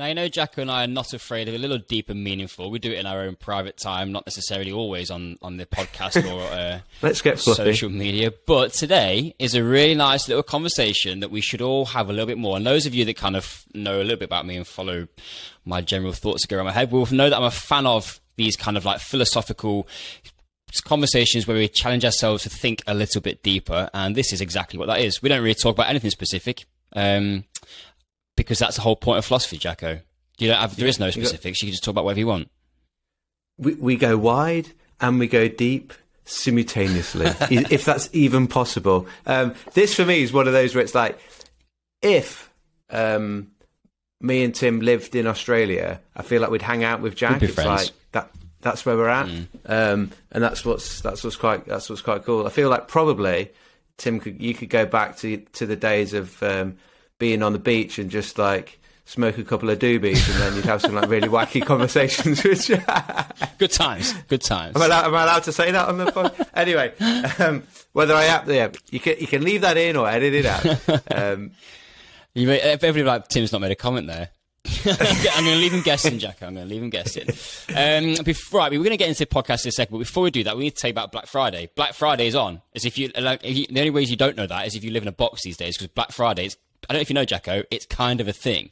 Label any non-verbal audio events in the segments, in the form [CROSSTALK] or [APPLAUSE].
Now, you know, Jacko and I are not afraid of a little deep and meaningful. We do it in our own private time, not necessarily always on, on the podcast or uh, [LAUGHS] Let's get fluffy. social media. But today is a really nice little conversation that we should all have a little bit more. And those of you that kind of know a little bit about me and follow my general thoughts that go around my head will know that I'm a fan of these kind of like philosophical conversations where we challenge ourselves to think a little bit deeper. And this is exactly what that is. We don't really talk about anything specific. Um, because that's the whole point of philosophy, Jacko. You don't have, there is no specifics. You can just talk about whatever you want. We, we go wide and we go deep simultaneously, [LAUGHS] if that's even possible. Um, this for me is one of those where it's like, if um, me and Tim lived in Australia, I feel like we'd hang out with Jack. It's friends. like that. That's where we're at, um, and that's what's that's what's quite that's what's quite cool. I feel like probably Tim could you could go back to to the days of um, being on the beach and just like smoke a couple of doobies, and then you'd have some like really wacky [LAUGHS] conversations with Jack. [LAUGHS] Good times. Good times. Am I, allowed, am I allowed to say that on the phone? anyway, um, whether I have, yeah, you can you can leave that in or edit it out. Um, [LAUGHS] You may, everybody like Tim's not made a comment there. I'm going to leave him guessing, Jack. I'm going to leave him guessing. Um, before, right, we're going to get into the podcast in a second, but before we do that, we need to tell you about Black Friday. Black Friday is on. As if you, like, if you, the only ways you don't know that is if you live in a box these days, because Black Friday is. I don't know if you know, Jacko. It's kind of a thing.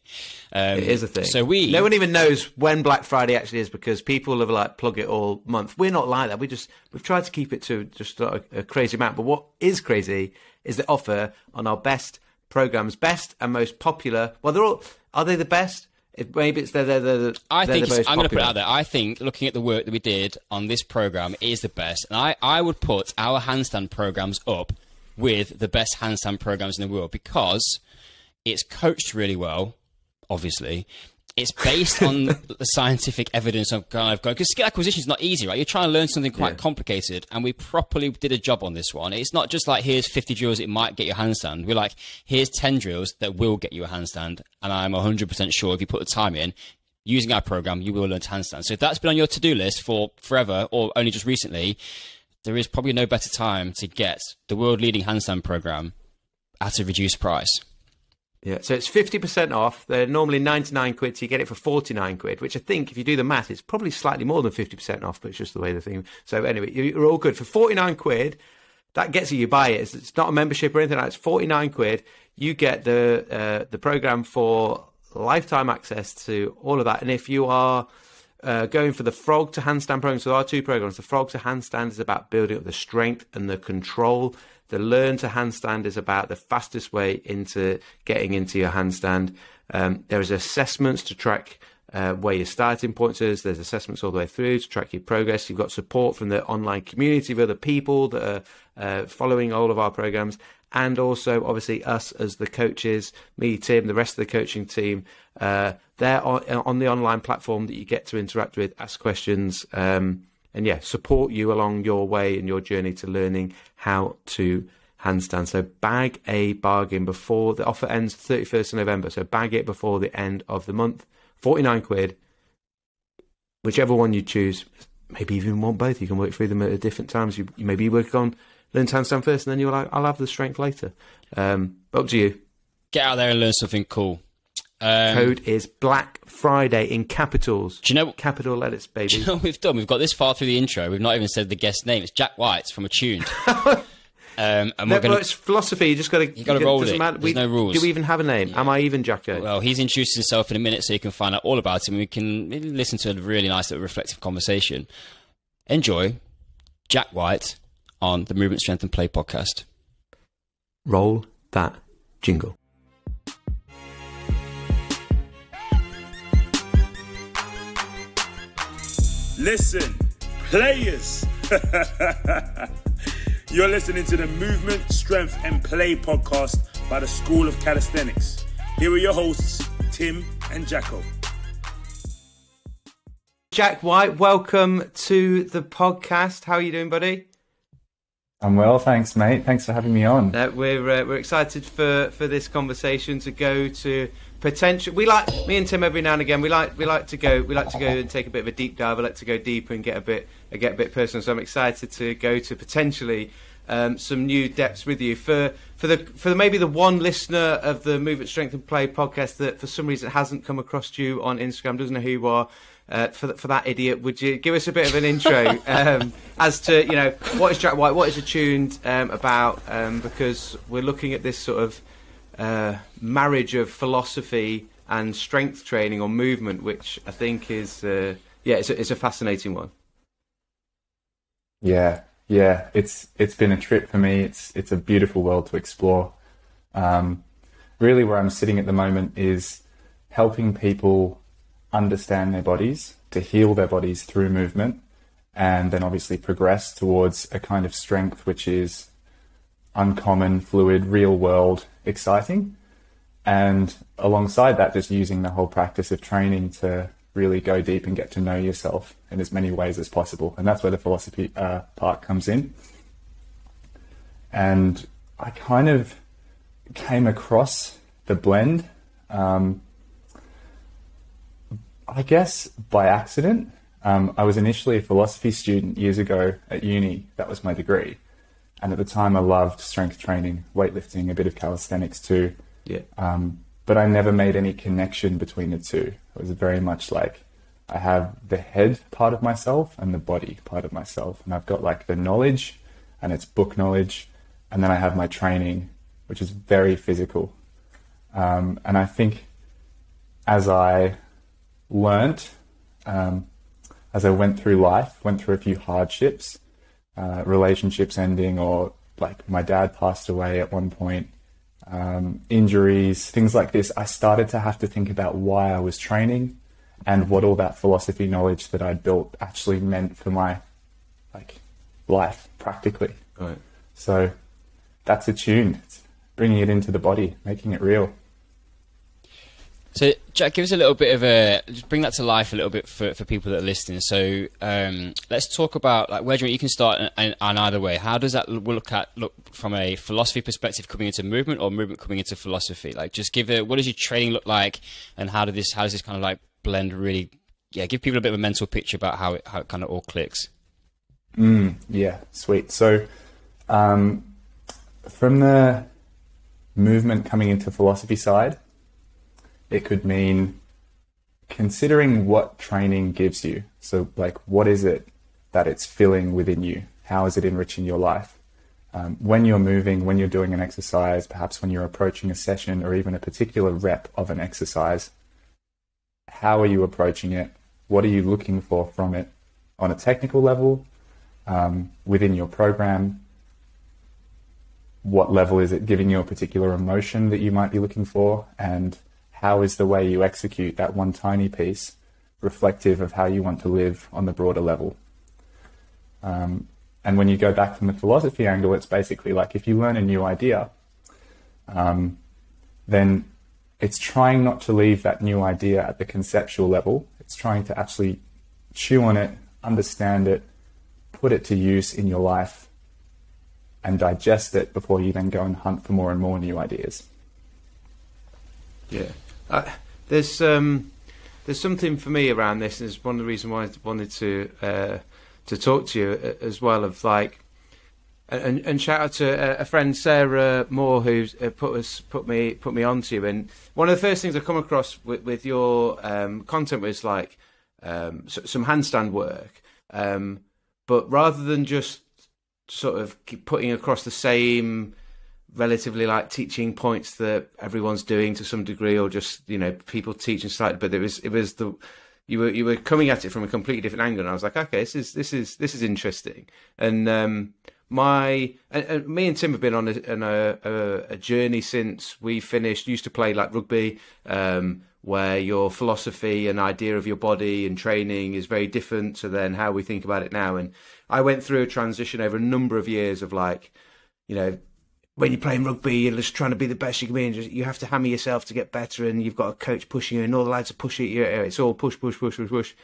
Um, it is a thing. So we, no one even knows when Black Friday actually is because people have like plug it all month. We're not like that. We just we've tried to keep it to just a, a crazy amount. But what is crazy is the offer on our best programs, best and most popular. Well, they're all. Are they the best? If maybe it's they're, they're, they're, I think the I'm going to put it out there. I think looking at the work that we did on this program is the best, and I, I would put our handstand programs up with the best handstand programs in the world because it's coached really well. Obviously, it's based on [LAUGHS] the scientific evidence of kind of going because skill acquisition is not easy, right? You're trying to learn something quite Yeah. complicated, and we properly did a job on this one. It's not just like here's 50 drills it might get you a handstand. We're like here's 10 drills that will get you a handstand, and I'm 100% sure if you put the time in, using our program, you will learn to handstand. So if that's been on your to-do list for forever or only just recently, there is probably no better time to get the world-leading handstand program at a reduced price. Yeah, so it's fifty percent off. They're normally ninety nine quid, so you get it for forty nine quid. Which I think, if you do the math, it's probably slightly more than fifty percent off. But it's just the way the thing. So anyway, you- you're all good for forty nine quid. That gets you. You buy it. It's, not a membership or anything. like that. It's forty nine quid. You get the uh, the program for lifetime access to all of that. And if you are uh, going for the frog to handstand program, so there are two programs. The frog to handstand is about building up the strength and the control. The learn to handstand is about the fastest way into getting into your handstand. Um, there is assessments to track uh, where your starting point is. There's assessments all the way through to track your progress. You've got support from the online community of other people that are uh, following all of our programs. And also, obviously, us as the coaches, me, Tim, the rest of the coaching team, uh, they're on, on the online platform that you get to interact with, ask questions, um, and yeah, support you along your way and your journey to learning how to handstand. So bag a bargain before the offer ends 31st of November. So bag it before the end of the month. 49 quid. Whichever one you choose, maybe even want both. You can work through them at different times. You, you maybe you work on learn to handstand first, and then you're like, I'll have the strength later. Um, up to you. Get out there and learn something cool. Um, Code is Black Friday in capitals. do you know? Capital letters, baby. [LAUGHS] Do you know what we've done? We've got this far through the intro. We've not even said the guest name. It's Jack White from Attuned. [LAUGHS] um, and No, we're well, it's philosophy. You just got to. You gotta roll with it. Matter. There's no rules. Do we even have a name? Am I even Jacko? Well, he's introduced himself in a minute, so you can find out all about him. We can listen to a really nice, little reflective conversation. Enjoy Jack White on the Movement, Strength, and Play podcast. Roll that jingle. Listen, players. [LAUGHS] You're listening to the Movement, Strength, and Play podcast by the School of Calisthenics. Here are your hosts, Tim and Jacko. Jack White, welcome to the podcast. How are you doing, buddy? I'm well, thanks, mate. Thanks for having me on. Uh, we're uh, we're excited for, for this conversation to go to potential. We like me and Tim every now and again. We like we like to go we like to go and take a bit of a deep dive. I like to go deeper and get a bit uh, get a bit personal. So I'm excited to go to potentially um, some new depths with you for for the for the, maybe the one listener of the Movement Strength and Play podcast that for some reason hasn't come across you on Instagram, doesn't know who you are. Uh, for for that idiot, would you give us a bit of an intro [LAUGHS] um, as to you know what is Jack White, what is Attuned um, about? Um, because we're looking at this sort of uh, marriage of philosophy and strength training or movement, which I think is uh, yeah, it's a, it's a fascinating one. Yeah, yeah, it's it's been a trip for me. It's it's a beautiful world to explore. Um, really, where I'm sitting at the moment is helping people understand their bodies, to heal their bodies through movement, and then obviously progress towards a kind of strength which is uncommon, fluid, real world, exciting. And alongside that, just using the whole practice of training to really go deep and get to know yourself in as many ways as possible. And that's where the philosophy uh, part comes in. And I kind of came across the blend, um, I guess by accident. Um, I was initially a philosophy student years ago at uni. That was my degree. And at the time, I loved strength training, weightlifting, a bit of calisthenics too. Yeah. Um, but I never made any connection between the two. It was very much like I have the head part of myself and the body part of myself. And I've got like the knowledge and it's book knowledge. And then I have my training, which is very physical. Um, and I think as I learnt, um, as I went through life, went through a few hardships, uh, relationships ending, or like my dad passed away at one point, um, injuries, things like this, I started to have to think about why I was training and what all that philosophy knowledge that I'd built actually meant for my like life practically. Right. So that's attuned. It's bringing it into the body, making it real. So, Jack, give us a little bit of a just bring that to life a little bit for, for people that are listening. So, um, let's talk about like where do you, you can start on either way. How does that look at look from a philosophy perspective coming into movement or movement coming into philosophy? Like, just give it. What does your training look like, and how does this how does this kind of like blend? Really, yeah, give people a bit of a mental picture about how it how it kind of all clicks. Mm, yeah, sweet. So, um, from the movement coming into philosophy side it could mean considering what training gives you. So, like, what is it that it's filling within you? How is it enriching your life? Um, when you're moving, when you're doing an exercise, perhaps when you're approaching a session or even a particular rep of an exercise, how are you approaching it? What are you looking for from it on a technical level, um, within your program? What level is it giving you a particular emotion that you might be looking for? And how is the way you execute that one tiny piece reflective of how you want to live on the broader level? Um, and when you go back from the philosophy angle, it's basically like if you learn a new idea, um, then it's trying not to leave that new idea at the conceptual level. It's trying to actually chew on it, understand it, put it to use in your life, and digest it before you then go and hunt for more and more new ideas. Yeah. Uh, there's um, there's something for me around this, and it's one of the reasons why I wanted to uh, to talk to you uh, as well. Of like, and, and shout out to a, friend Sarah Moore who's uh, put us put me put me onto you. And one of the first things I come across with, with your um, content was like um, some handstand work, um, but rather than just sort of putting across the same relatively like teaching points that everyone's doing to some degree, or just you know people teaching slightly. But it was it was the you were you were coming at it from a completely different angle, and I was like, okay, this is this is this is interesting. And um, my and, and, me and Tim have been on a, on a, a, a, journey since we finished. Used to play like rugby, um, where your philosophy and idea of your body and training is very different to then how we think about it now. And I went through a transition over a number of years of like, you know, when you're playing rugby, you're just trying to be the best you can be, and just, you have to hammer yourself to get better, and you've got a coach pushing you, and all the lads are pushing you. It's all push, push, push, push, push.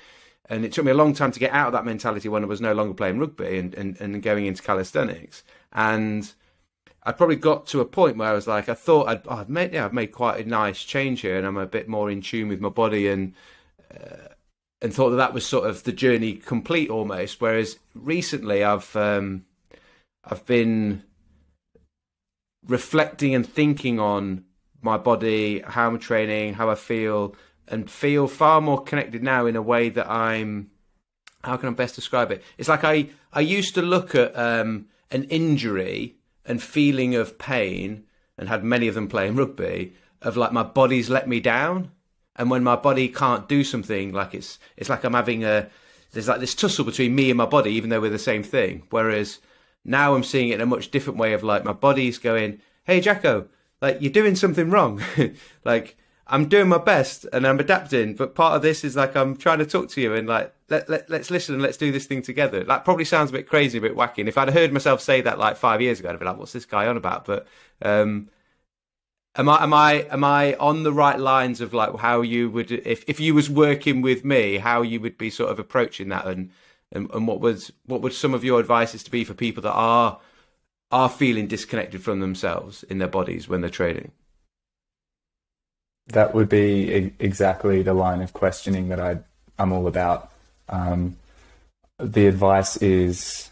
And it took me a long time to get out of that mentality when I was no longer playing rugby and, and, and going into calisthenics. And I probably got to a point where I was like, I thought I'd, oh, I've made, yeah, I've made quite a nice change here, and I'm a bit more in tune with my body, and uh, and thought that that was sort of the journey complete almost. Whereas recently, I've um, I've been reflecting and thinking on my body, how I'm training, how I feel, and feel far more connected now in a way that I'm. How can I best describe it? It's like I I used to look at um, an injury and feeling of pain, and had many of them playing rugby. Of like my body's let me down, and when my body can't do something, like it's it's like I'm having a there's like this tussle between me and my body, even though we're the same thing. Whereas now I'm seeing it in a much different way of like my body's going, "Hey Jacko, like you're doing something wrong." [LAUGHS] like I'm doing my best and I'm adapting, but part of this is like I'm trying to talk to you and like let, let let's listen and let's do this thing together. That probably sounds a bit crazy, a bit wacky. And if I'd heard myself say that like five years ago, I'd be like, "What's this guy on about?" But um, am I am I am I on the right lines of like how you would if if you was working with me, how you would be sort of approaching that and and, and what was what would some of your advices to be for people that are are feeling disconnected from themselves in their bodies when they're training? That would be exactly the line of questioning that I I'm all about. Um, the advice is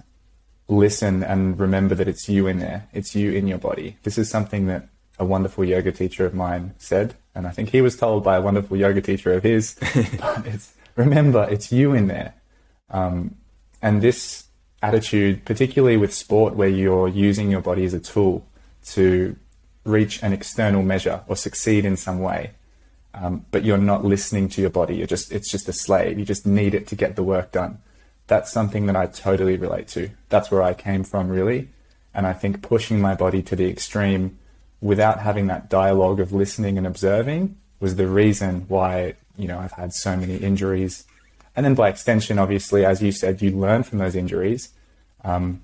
listen and remember that it's you in there. It's you in your body. This is something that a wonderful yoga teacher of mine said, and I think he was told by a wonderful yoga teacher of his. [LAUGHS] it's, remember, it's you in there. Um, and this attitude, particularly with sport, where you're using your body as a tool to reach an external measure or succeed in some way, um, but you're not listening to your body. You're just it's just a slave. You just need it to get the work done. That's something that I totally relate to. That's where I came from, really. And I think pushing my body to the extreme without having that dialogue of listening and observing was the reason why you know I've had so many injuries. And then by extension, obviously, as you said, you learn from those injuries. Um,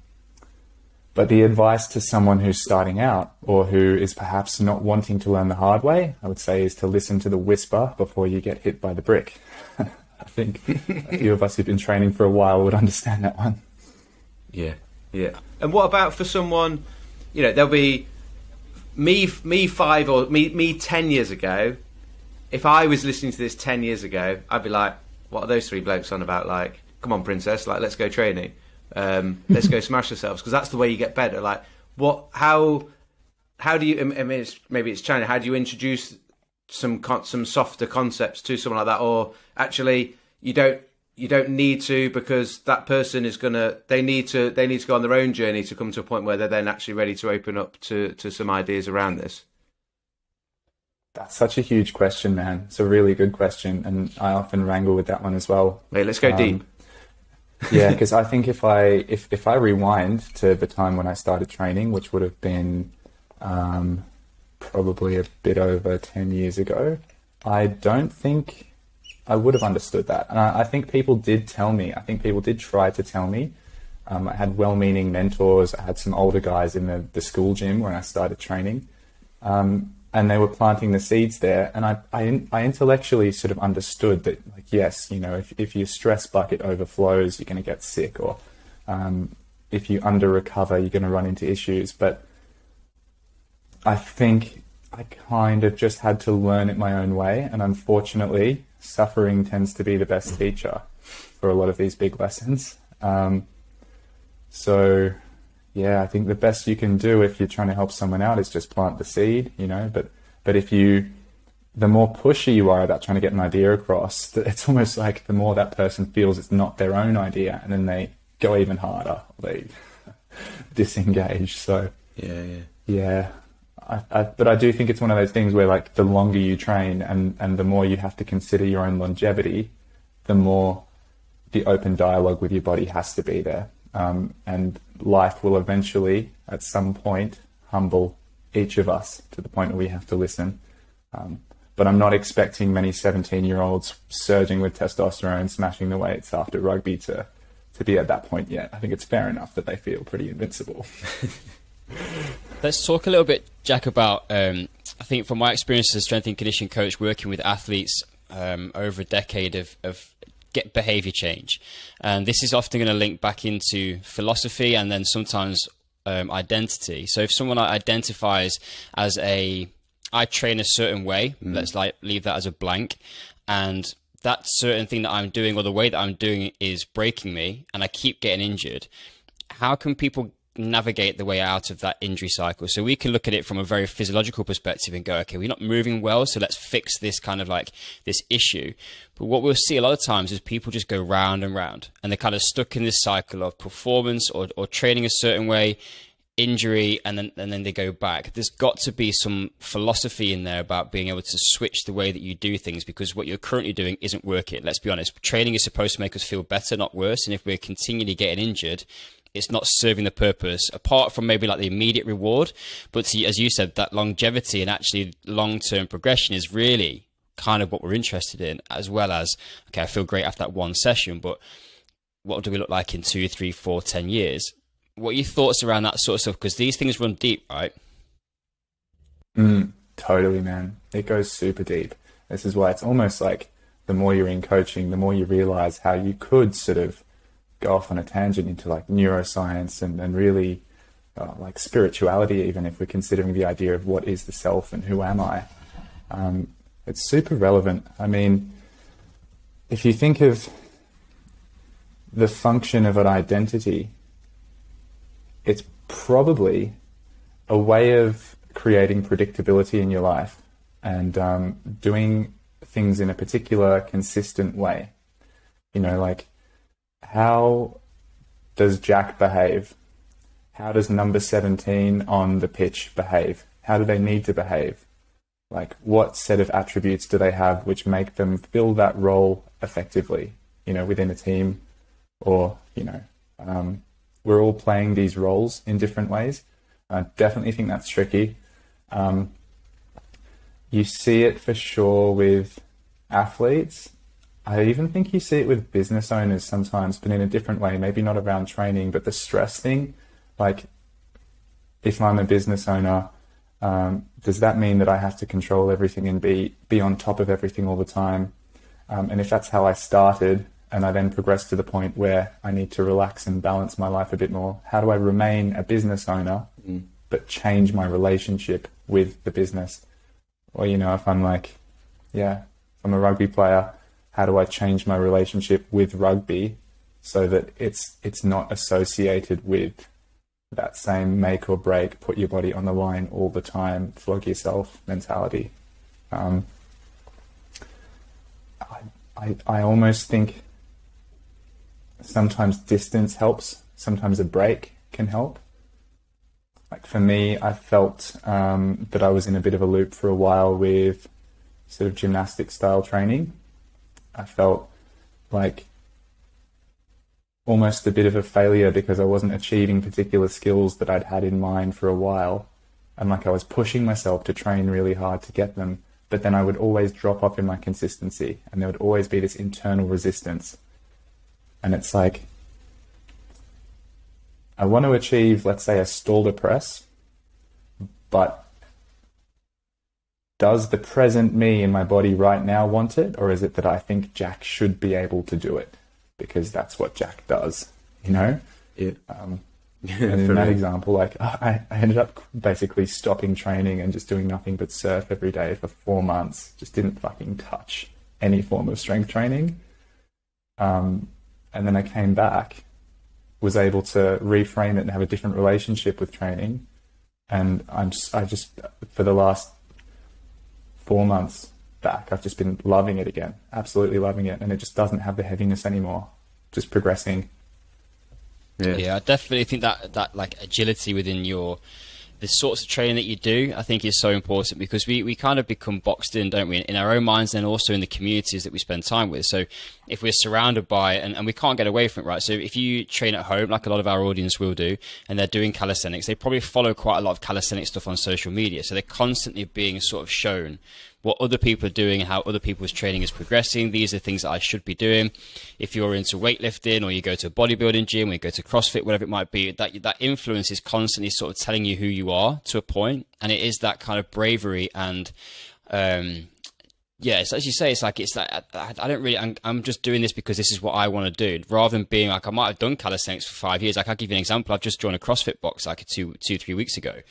but the advice to someone who's starting out or who is perhaps not wanting to learn the hard way, I would say, is to listen to the whisper before you get hit by the brick. [LAUGHS] I think a few of us who've been training for a while would understand that one. Yeah, yeah. And what about for someone, you know, there'll be me, me five or me, me ten years ago. If I was listening to this ten years ago, I'd be like, "What are those three blokes on about?" Like, "Come on, princess, like let's go training." Um, [LAUGHS] let's go smash ourselves because that's the way you get better. Like, what? How? How do you? I mean, it's, maybe it's China. How do you introduce some some softer concepts to someone like that, or actually you don't you don't need to because that person is gonna they need to they need to go on their own journey to come to a point where they're then actually ready to open up to to some ideas around this. That's such a huge question, man. It's a really good question, and I often wrangle with that one as well. Wait, let's go um, deep yeah, because I think if I if if I rewind to the time when I started training, which would have been um, probably a bit over ten years ago, I don't think I would have understood that. And I, I think people did tell me. I think people did try to tell me. Um, I had well-meaning mentors. I had some older guys in the, the school gym when I started training. Um, and they were planting the seeds there. And I, I, I, intellectually sort of understood that, like, yes, you know, if, if your stress bucket overflows, you're going to get sick, or um, if you under recover, you're going to run into issues. But I think I kind of just had to learn it my own way. And unfortunately, suffering tends to be the best teacher for a lot of these big lessons. Um, so yeah, I think the best you can do if you're trying to help someone out is just plant the seed, you know. But but if you, the more pushy you are about trying to get an idea across, it's almost like the more that person feels it's not their own idea, and then they go even harder. They [LAUGHS] disengage. So yeah, yeah, yeah. I, I, but I do think it's one of those things where like the longer you train and, and the more you have to consider your own longevity, the more the open dialogue with your body has to be there. Um, and life will eventually, at some point, humble each of us to the point where we have to listen. Um, but I'm not expecting many 17 year olds surging with testosterone, smashing the weights after rugby to, to be at that point yet. I think it's fair enough that they feel pretty invincible. [LAUGHS] Let's talk a little bit, Jack, about. Um, I think from my experience as a strength and conditioning coach working with athletes um, over a decade of, of get behavior change. And this is often going to link back into philosophy and then sometimes um, identity. So if someone identifies as a, I train a certain way, mm. let's like leave that as a blank, and that certain thing that I'm doing or the way that I'm doing is breaking me, and I keep getting injured. How can people navigate the way out of that injury cycle. So we can look at it from a very physiological perspective and go, okay, we're not moving well, so let's fix this kind of like this issue. But what we'll see a lot of times is people just go round and round and they're kind of stuck in this cycle of performance or, or training a certain way, injury, and then and then they go back. There's got to be some philosophy in there about being able to switch the way that you do things because what you're currently doing isn't working. Let's be honest. Training is supposed to make us feel better, not worse. And if we're continually getting injured, it's not serving the purpose apart from maybe like the immediate reward. But to, as you said that longevity and actually long-term progression is really kind of what we're interested in as well as okay i feel great after that one session but what do we look like in two three four ten years? What are your thoughts around that sort of stuff? Because these things run deep right? Mm, totally man. It goes super deep. This is why it's almost like the more you're in coaching the more you realize how you could sort of go off on a tangent into like neuroscience and, and really uh, like spirituality, even if we're considering the idea of what is the self and who am I. Um, it's super relevant. I mean, if you think of the function of an identity, it's probably a way of creating predictability in your life and um, doing things in a particular consistent way. You know, like how does Jack behave? How does number 17 on the pitch behave? How do they need to behave? Like, what set of attributes do they have which make them fill that role effectively, you know, within a team? Or, you know, um, we're all playing these roles in different ways. I definitely think that's tricky. Um, you see it for sure with athletes I even think you see it with business owners sometimes, but in a different way, maybe not around training, but the stress thing. Like, if I'm a business owner, um, does that mean that I have to control everything and be, be on top of everything all the time? Um, and if that's how I started, and I then progress to the point where I need to relax and balance my life a bit more, how do I remain a business owner, mm. but change my relationship with the business? Or, you know, if I'm like, yeah, I'm a rugby player, how do I change my relationship with rugby so that it's it's not associated with that same make or break, put your body on the line all the time, flog yourself mentality. Um, I, I, I almost think sometimes distance helps, sometimes a break can help. Like for me, I felt um, that I was in a bit of a loop for a while with sort of gymnastic style training I felt like almost a bit of a failure because I wasn't achieving particular skills that I'd had in mind for a while. And like I was pushing myself to train really hard to get them, but then I would always drop off in my consistency and there would always be this internal resistance. And it's like, I want to achieve, let's say, a Stalder press, but does the present me in my body right now want it, or is it that I think Jack should be able to do it because that's what Jack does, you know? Yeah. Um, [LAUGHS] and in that example, like [LAUGHS] I, I ended up basically stopping training and just doing nothing but surf every day for four months. Just didn't fucking touch any form of strength training. Um, and then I came back, was able to reframe it and have a different relationship with training. And I'm just, I just for the last four months back, I've just been loving it again, absolutely loving it, and it just doesn't have the heaviness anymore. Just progressing. Yeah, yeah I definitely think that that like agility within your the sorts of training that you do, I think is so important because we, we kind of become boxed in, don't we, in our own minds and also in the communities that we spend time with. So if we're surrounded by, and, and we can't get away from it, right? So if you train at home, like a lot of our audience will do, and they're doing calisthenics, they probably follow quite a lot of calisthenic stuff on social media. So they're constantly being sort of shown what other people are doing, how other people's training is progressing. These are things that I should be doing. If you're into weightlifting or you go to a bodybuilding gym or you go to CrossFit, whatever it might be, that that influence is constantly sort of telling you who you are to a point. and it is that kind of bravery and. Um, yeah, as you say, it's like it's like I, I don't really. I'm, I'm, just doing this because this is what I want to do, rather than being like I might have done calisthenics for five years. Like I'll give you an example. I've just joined a CrossFit box like two, two, three weeks ago,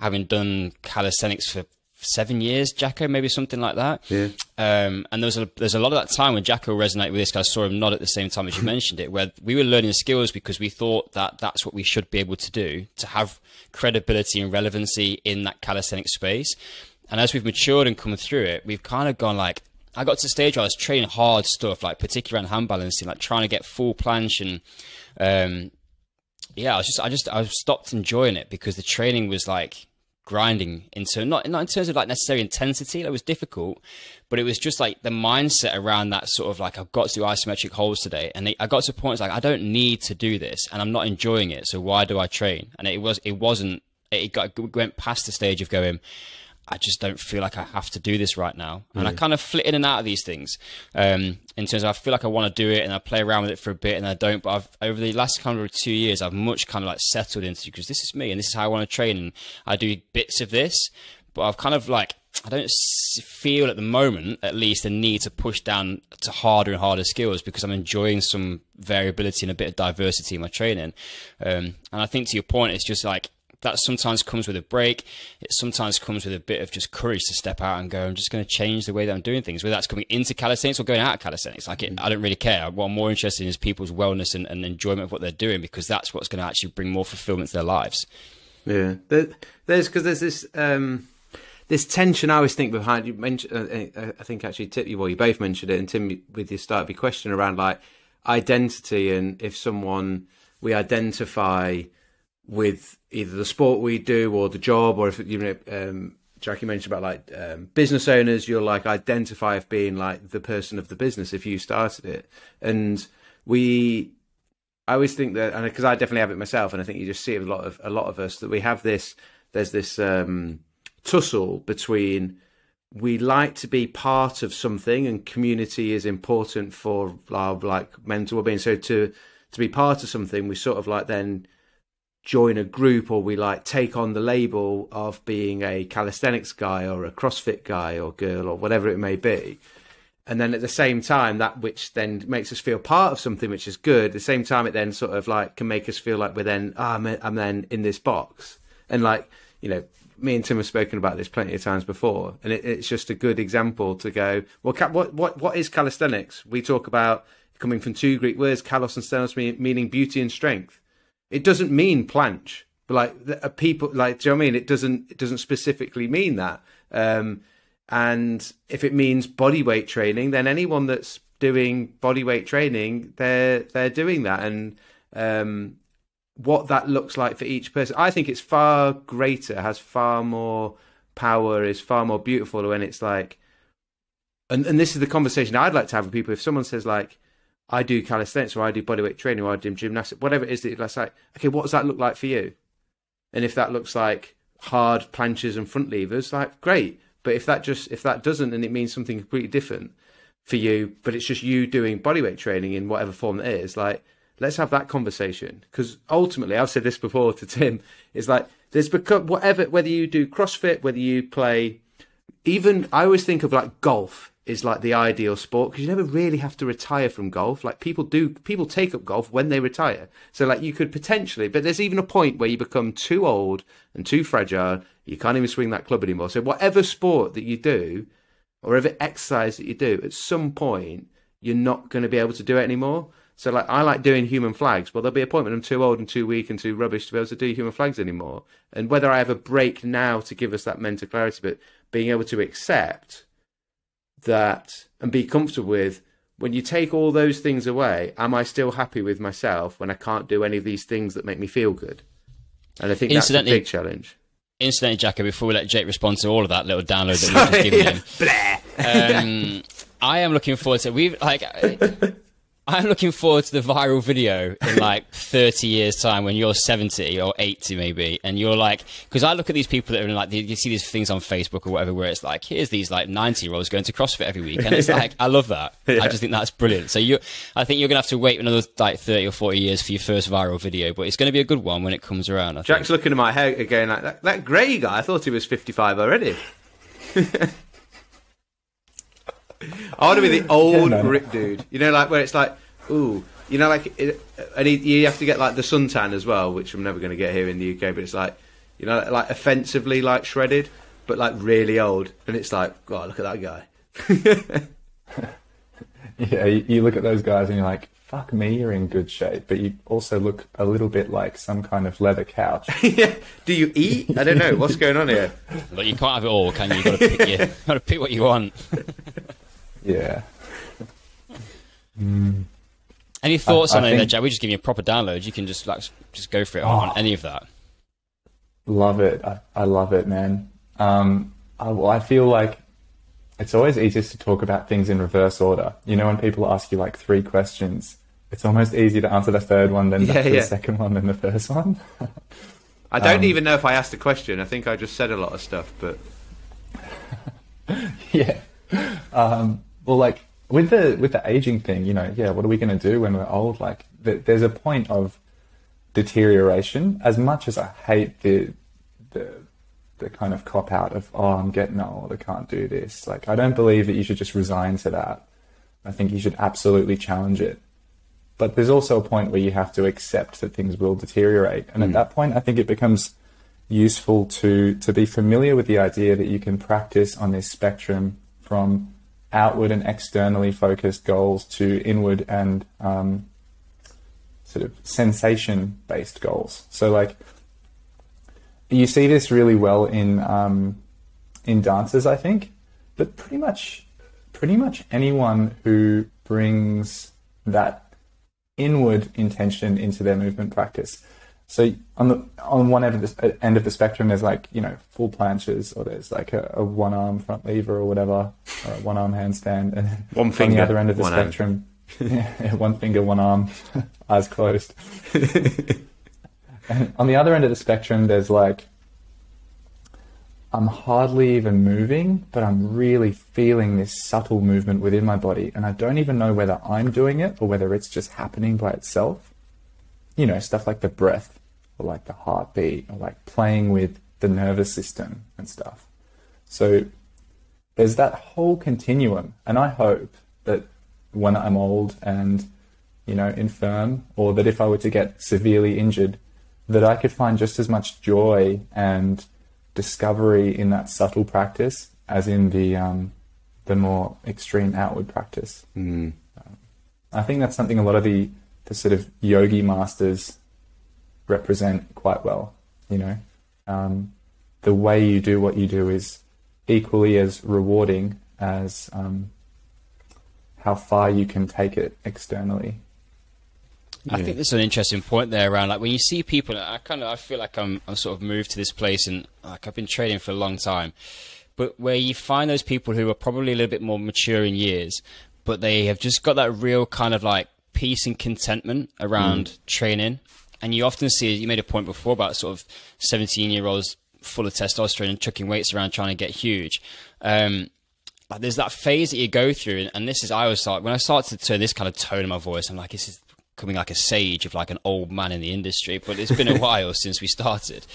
having done calisthenics for seven years, Jacko, maybe something like that. Yeah. Um, and there was a, there's a lot of that time when Jacko resonated with this. 'cause I saw him nod at the same time as you [LAUGHS] mentioned it, where we were learning skills because we thought that that's what we should be able to do to have credibility and relevancy in that calisthenic space. And as we've matured and come through it, we've kind of gone like, I got to the stage where I was training hard stuff, like particularly around hand balancing, like trying to get full planche and, um, yeah, I was just, I just, I stopped enjoying it because the training was like grinding into not not in terms of like necessary intensity. That was difficult, but it was just like the mindset around that sort of like I've got to do isometric holds today, and I got to a point like I don't need to do this, and I'm not enjoying it. So why do I train? And it was, it wasn't. It got it went past the stage of going. I just don't feel like I have to do this right now. And I kind of flit in and out of these things. Um, in terms of I feel like I want to do it and I play around with it for a bit and I don't. But I've, over the last kind of two years, I've much kind of like settled into because this is me and this is how I want to train. And I do bits of this, but I've kind of like, I don't feel at the moment, at least, the need to push down to harder and harder skills because I'm enjoying some variability and a bit of diversity in my training. Um, and I think to your point, it's just like, that sometimes comes with a break. It sometimes comes with a bit of just courage to step out and go, I'm just going to change the way that I'm doing things, whether that's coming into calisthenics or going out of calisthenics. Like, it, I don't really care. What I'm more interested in is people's wellness and, and enjoyment of what they're doing because that's what's going to actually bring more fulfillment to their lives. Yeah, there, there's because there's this um, this tension. I always think behind you mentioned. Uh, I think actually, Tip, you well, you both mentioned it, and Tim, with your start of your question around like identity and if someone we identify with either the sport we do or the job, or if you know, um, Jackie mentioned about like um, business owners, you'll like identify as being like the person of the business if you started it, and we I always think that, and because I definitely have it myself, and I think you just see a lot of a lot of us that we have this. There's this um, tussle between we like to be part of something, and community is important for our like mental well-being. So to to be part of something, we sort of like then join a group, or we like take on the label of being a calisthenics guy or a CrossFit guy or girl or whatever it may be. And then at the same time that which then makes us feel part of something which is good at the same time it then sort of like can make us feel like we're then oh, I'm, I'm then in this box. And like you know me and tim have spoken about this plenty of times before and it, it's just a good example to go well what what what is calisthenics? We talk about coming from two greek words kalos and sthenos meaning beauty and strength it doesn't mean planche but like people like do you know what i mean it doesn't it doesn't specifically mean that um and if it means body weight training, then anyone that's doing body weight training, they're they're doing that. And um, what that looks like for each person, I think it's far greater, has far more power, is far more beautiful when it's like. And and this is the conversation I'd like to have with people. If someone says like, I do calisthenics or I do bodyweight training or I do gymnastics, whatever it is that it's like, okay, what does that look like for you? And if that looks like hard planches and front levers, like great. But if that just if that doesn't, and it means something completely different for you, but it's just you doing bodyweight training in whatever form it is, like let's have that conversation. Because ultimately, I've said this before to Tim, is like there's become whatever whether you do CrossFit, whether you play, even I always think of like golf is like the ideal sport because you never really have to retire from golf. Like people do, people take up golf when they retire. So like you could potentially, but there's even a point where you become too old and too fragile. You can't even swing that club anymore. So whatever sport that you do, or whatever exercise that you do, at some point you're not going to be able to do it anymore. So like I like doing human flags. Well, there'll be a point when I'm too old and too weak and too rubbish to be able to do human flags anymore. And whether I have a break now to give us that mental clarity, but being able to accept that and be comfortable with when you take all those things away, am I still happy with myself when I can't do any of these things that make me feel good? And I think that's a big challenge. Incidentally, Jacko, before we let Jake respond to all of that little download that we've just given him, [LAUGHS] um, I am looking forward to. We've like. [LAUGHS] I'm looking forward to the viral video in like 30 years time when you're 70 or 80 maybe, and you're like, because I look at these people that are in like, you see these things on Facebook or whatever where it's like, here's these like 90 year olds going to CrossFit every week, and it's [LAUGHS] yeah. like, I love that. Yeah. I just think that's brilliant. So you, I think you're gonna have to wait another like 30 or 40 years for your first viral video, but it's going to be a good one when it comes around. I Jack's think. looking at my hair again like that, that grey guy. I thought he was 55 already. [LAUGHS] I want to be the [LAUGHS] old yeah, Brit dude. You know, like where it's like, ooh, you know, like, it, and you have to get like the suntan as well, which I'm never going to get here in the UK. But it's like, you know, like offensively like shredded. but like really old, and it's like, oh, look at that guy. [LAUGHS] Yeah, you, you look at those guys and you're like, fuck me, you're in good shape. But you also look a little bit like some kind of leather couch. [LAUGHS] yeah. Do you eat? I don't know. What's going on here? But you can't have it all, can you? You've got to pick, your, got to pick what you want. Yeah. Any thoughts I on any of that, think- Jack? We just give you a proper download. You can just like just go for it on, Oh. on any of that. Love it. I, I love it, man. Um, I, well, I feel like it's always easiest to talk about things in reverse order. You know, when people ask you like three questions, it's almost easier to answer the third one than Yeah, the, yeah. [LAUGHS] the second one than the first one. [LAUGHS] I don't Um, even know if I asked a question. I think I just said a lot of stuff, but [LAUGHS] yeah. Um, well, like with the with the aging thing, you know, yeah. What are we going to do when we're old? Like, th- there's a point of deterioration. As much as I hate the the the kind of cop out of oh, I'm getting old, I can't do this. Like, I don't believe that you should just resign to that. I think you should absolutely challenge it. But there's also a point where you have to accept that things will deteriorate, and at mm. that point, I think it becomes useful to to be familiar with the idea that you can practice on this spectrum from outward and externally focused goals to inward and um, sort of sensation based goals. So like you see this really well in um, in dancers, I think, but pretty much pretty much anyone who brings that inward intention into their movement practice. So on the on one end of the uh, end of the spectrum, there's like you know full planches, or there's like a, a one arm front lever or whatever, or a one arm handstand, and then One on the other end of the one spectrum, yeah, [LAUGHS] one finger, one arm, [LAUGHS] eyes closed. and on the other end of the spectrum, there's like I'm hardly even moving, but I'm really feeling this subtle movement within my body, and I don't even know whether I'm doing it or whether it's just happening by itself. You know, stuff like the breath, or like the heartbeat, or like playing with the nervous system and stuff. So there's that whole continuum, and I hope that when I'm old and you know infirm, or that if I were to get severely injured, that I could find just as much joy and discovery in that subtle practice as in the um, the more extreme outward practice. Um, I think that's something a lot of the the sort of yogi masters represent quite well. You know, um, the way you do what you do is equally as rewarding as um, how far you can take it externally. I think there's an interesting point there around like when you see people. I kind of I feel like I'm I'm sort of moved to this place and like I've been trading for a long time, but where you find those people who are probably a little bit more mature in years, but they have just got that real kind of like peace and contentment around training. And you often see you made a point before about sort of 17 year olds full of testosterone and chucking weights around trying to get huge. Um, like there's that phase that you go through, and, and this is I always start when I start to turn this kind of tone in my voice. I'm like, this is coming like a sage of like an old man in the industry, but it's been a [LAUGHS] while since we started.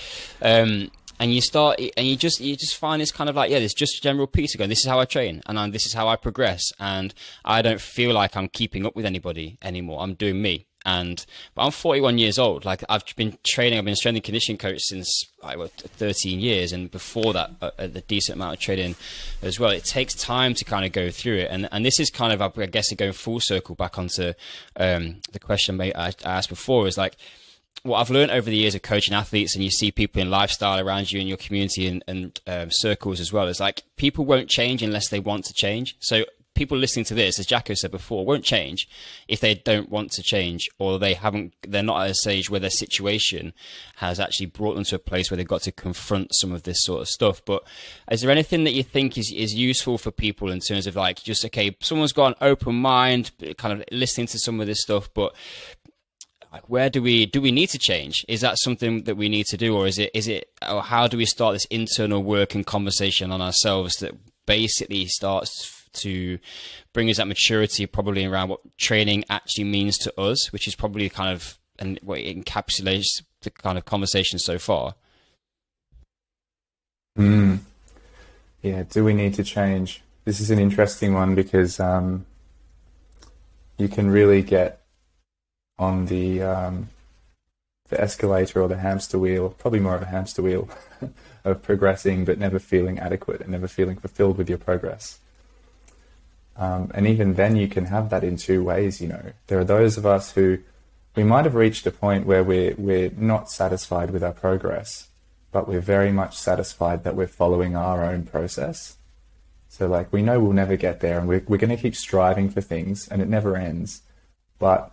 Um, and you start, and you just you just find this kind of like yeah, there's just general peace going. This is how I train, and um, this is how I progress, and I don't feel like I'm keeping up with anybody anymore. I'm doing me. And but I'm 41 years old. Like I've been training. I've been a strength and conditioning coach since i was 13 years, and before that, a, a decent amount of training as well. It takes time to kind of go through it, and and this is kind of I guess going full circle back onto um, the question I asked before is like what I've learned over the years of coaching athletes, and you see people in lifestyle around you in your community and, and um, circles as well, is like people won't change unless they want to change. So people listening to this, as Jacko said before, won't change if they don't want to change or they haven't, they're not at a stage where their situation has actually brought them to a place where they've got to confront some of this sort of stuff. But is there anything that you think is, is useful for people in terms of like just, okay, someone's got an open mind, kind of listening to some of this stuff, but like where do we do we need to change is that something that we need to do or is it is it or how do we start this internal work and conversation on ourselves that basically starts to bring us that maturity probably around what training actually means to us which is probably kind of and what encapsulates the kind of conversation so far Mm. Yeah, do we need to change? This is an interesting one because um, you can really get on the um, the escalator or the hamster wheel, probably more of a hamster wheel [LAUGHS] of progressing, but never feeling adequate and never feeling fulfilled with your progress. Um, and even then, you can have that in two ways. You know, there are those of us who we might have reached a point where we're we're not satisfied with our progress, but we're very much satisfied that we're following our own process. So, like, we know we'll never get there, and we're we're going to keep striving for things, and it never ends. But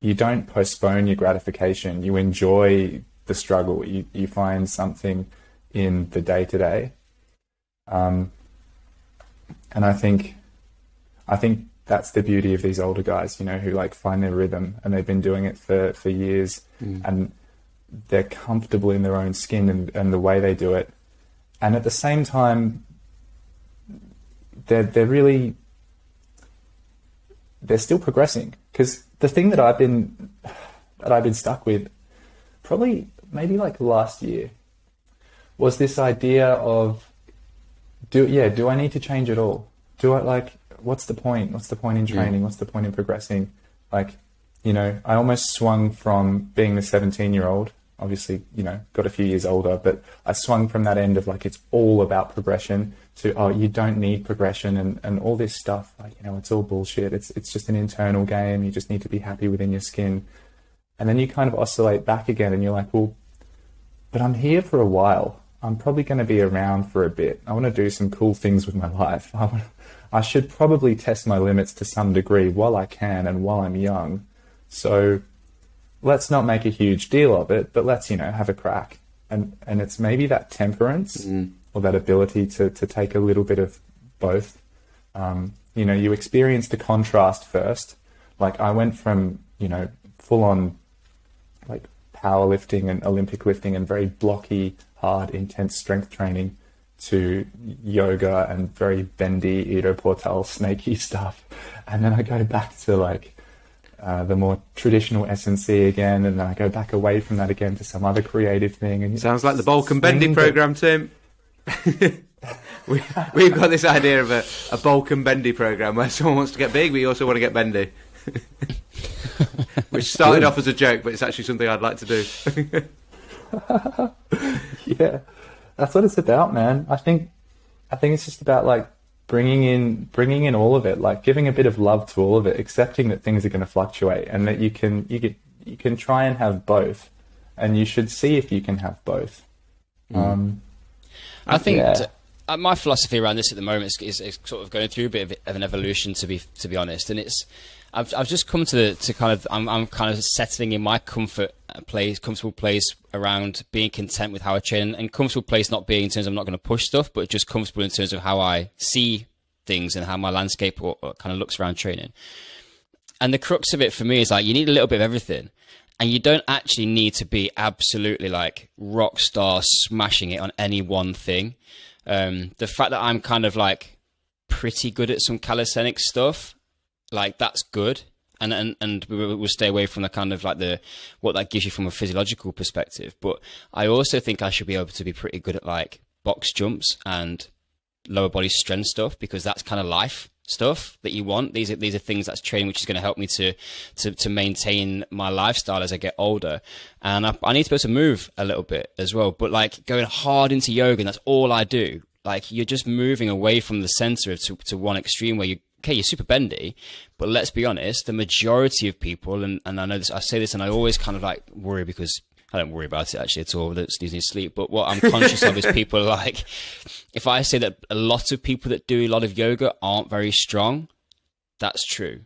you don't postpone your gratification. You enjoy the struggle. You you find something in the day to day. Um, and I think I think that's the beauty of these older guys, you know, who like find their rhythm and they've been doing it for, for years mm. and they're comfortable in their own skin and, and the way they do it. And at the same time, they're, they're really, they're still progressing. Because the thing that I've been, that I've been stuck with probably maybe like last year was this idea of do yeah do I need to change at all? Do I like what's the point? What's the point in mm. training? What's the point in progressing? Like, you know, I almost swung from being the 17 year old, obviously, you know, got a few years older, but I swung from that end of like, it's all about progression to, oh, you don't need progression and, and all this stuff. Like, you know, it's all bullshit. It's, it's just an internal game. You just need to be happy within your skin. And then you kind of oscillate back again and you're like, well, but I'm here for a while. I'm probably going to be around for a bit. I want to do some cool things with my life. [LAUGHS] I, I should probably test my limits to some degree while I can and while I'm young. So let's not make a huge deal of it, but let's, you know, have a crack. And and it's maybe that temperance mm. or that ability to, to take a little bit of both. Um, you know, you experience the contrast first. Like I went from, you know, full on like powerlifting and Olympic lifting and very blocky, hard, intense strength training to yoga and very bendy Ido Portal snaky [LAUGHS] stuff. And then I go back to like uh, the more traditional S&C again, and then I go back away from that again to some other creative thing. And Sounds like the bulk and bendy program, Tim. [LAUGHS] we, we've got this idea of a, a bulk and bendy program where someone wants to get big, but you also want to get bendy. [LAUGHS] Which started off as a joke, but it's actually something I'd like to do. [LAUGHS] yeah that's what it's about, man. I think, I think it's just about like bringing in, bringing in all of it, like giving a bit of love to all of it, accepting that things are going to fluctuate and that you can, you get, you can try and have both, and you should see if you can have both. Mm. Um, I think. Yeah. Uh, my philosophy around this at the moment is, is, is, sort of going through a bit of, of an evolution, to be to be honest. And it's I've I've just come to to kind of I'm I'm kind of settling in my comfort place, comfortable place around being content with how I train, and comfortable place not being in terms of I'm not going to push stuff, but just comfortable in terms of how I see things and how my landscape or, or kind of looks around training. And the crux of it for me is like you need a little bit of everything, and you don't actually need to be absolutely like rock star smashing it on any one thing. Um, the fact that I'm kind of like pretty good at some calisthenics stuff like that's good and and and we'll stay away from the kind of like the what that gives you from a physiological perspective. But I also think I should be able to be pretty good at like box jumps and lower body strength stuff because that's kind of life stuff that you want. These are these are things that's training which is going to help me to to to maintain my lifestyle as I get older. And I, I need to be able to move a little bit as well. But like going hard into yoga and that's all I do. Like you're just moving away from the center to to one extreme where you okay, you're super bendy, but let's be honest, the majority of people, and, and I know this, I say this and I always kind of like worry because I don't worry about it actually at all, that's losing sleep. But what I'm conscious of is [LAUGHS] people like, if I say that a lot of people that do a lot of yoga aren't very strong, that's true